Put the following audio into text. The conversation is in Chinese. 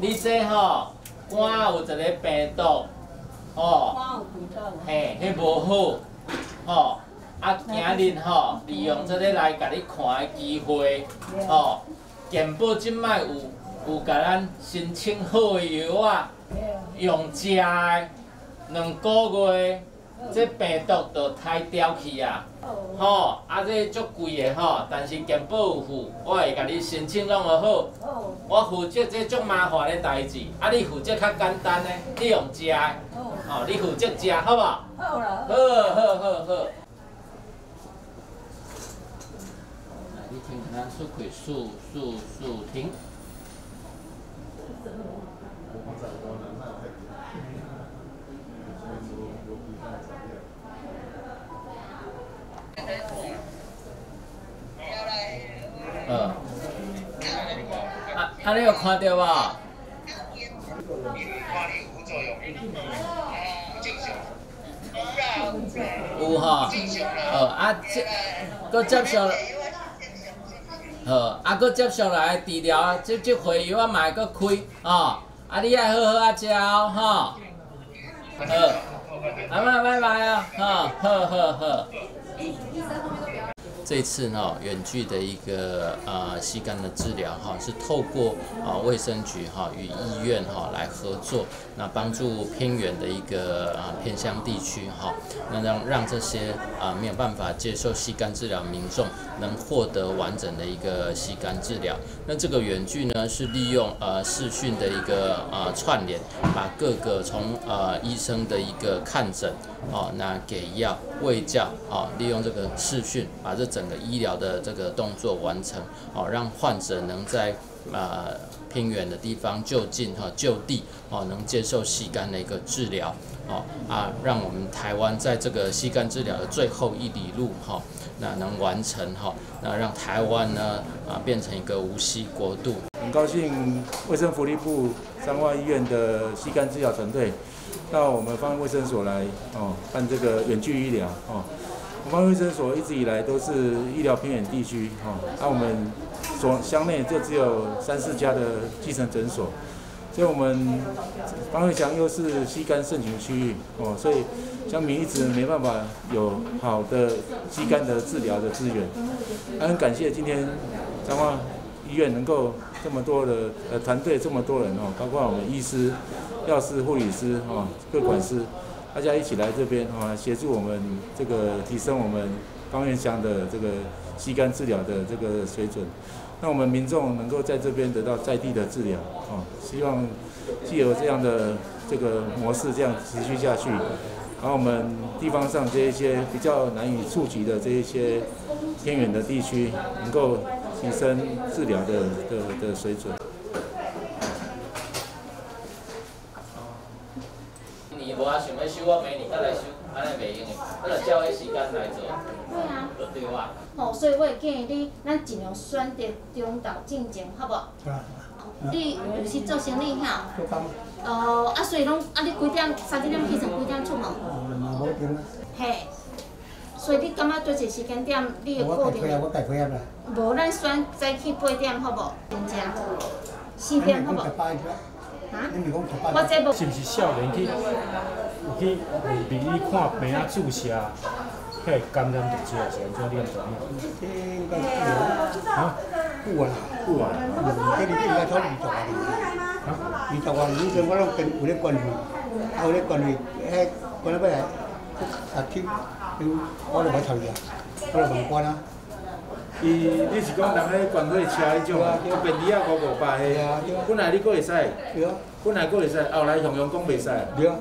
你这吼肝有一个病毒，哦，肝有病毒。嘿，迄无好，吼。啊，今日吼，利用这个来甲你看的机会，吼，健保即摆有有甲咱申请好的药啊，用食的两个月，这病毒就太掉去啊，吼，啊这足贵的吼，但是健保有付，我会甲你申请弄个好，我负责这足麻烦的代志，啊你负责较简单的，你用食的，哦，你负责食，好无？好啦。好好好好。你听咱数开数数数停。嗯。啊啊！你有看到无？有吼，哦啊，接，搁接下，好，啊，搁接上来治疗，即即回药啊，嘛会搁开，吼，啊，你爱好好啊食哦，吼，好，阿妈拜拜啊，吼，好好好。这次呢，远距的一个呃吸肝的治疗哈，是透过啊卫生局哈与医院哈来合作，那帮助偏远的一个啊偏乡地区哈，那让让这些啊没有办法接受吸肝治疗民众能获得完整的一个吸肝治疗。那这个远距呢是利用呃视讯的一个呃串联，把各个从呃医生的一个看诊哦，那给药喂教哦，利用这个视讯把这整个医疗的这个动作完成，哦，让患者能在呃偏远的地方就近哈就地哦，能接受吸肝的一个治疗哦啊，让我们台湾在这个吸肝治疗的最后一里路哈，那能完成哈，那让台湾呢啊变成一个无吸国度。很高兴卫生福利部彰化医院的吸肝治疗团队到我们方卫生所来哦办这个远距医疗哦。方案卫生所一直以来都是医疗偏远地区哦，那我们所乡内就只有三四家的基层诊所，所以我们方惠祥又是西肝盛行区域哦，所以乡民一直没办法有好的西肝的治疗的资源。很感谢今天彰化医院能够这么多的呃团队这么多人哦，包括我们医师、药师、护理师哦，各管师。大家一起来这边啊，协助我们这个提升我们方院乡的这个吸肝治疗的这个水准，那我们民众能够在这边得到在地的治疗啊，希望既有这样的这个模式这样持续下去，然后我们地方上这一些比较难以触及的这一些偏远的地区，能够提升治疗的的的水准。无啊，想要收我明年再来收，安尼袂用的，咱就照迄时间来做。对啊。对哇。吼，所以我会建议你，咱尽量选择中昼进前，好无？你有时做生意哈？做工。哦，啊，所以拢啊，你几点？三点起床，几点出门？五点。嘿。所以你感觉做一时间点，你会固定？我我家配合啦。无，咱选早起八点，好无？真正。四点，好无？我这是毋是少年去有去名医看病啊注射，迄感染毒剂啊，是安怎你安怎这应该是啊，久啊，久啊，这里应该超二十啊。年。二十啊年以前我拢跟有咧关系，啊有咧关系，迄关了要来啊听，我就无参与啊，我就问关啊。伊，你是讲人咧管会车迄种啊？便利啊，五五百个，本来你阁会使，本来阁会使，后来向阳讲袂使。对啊。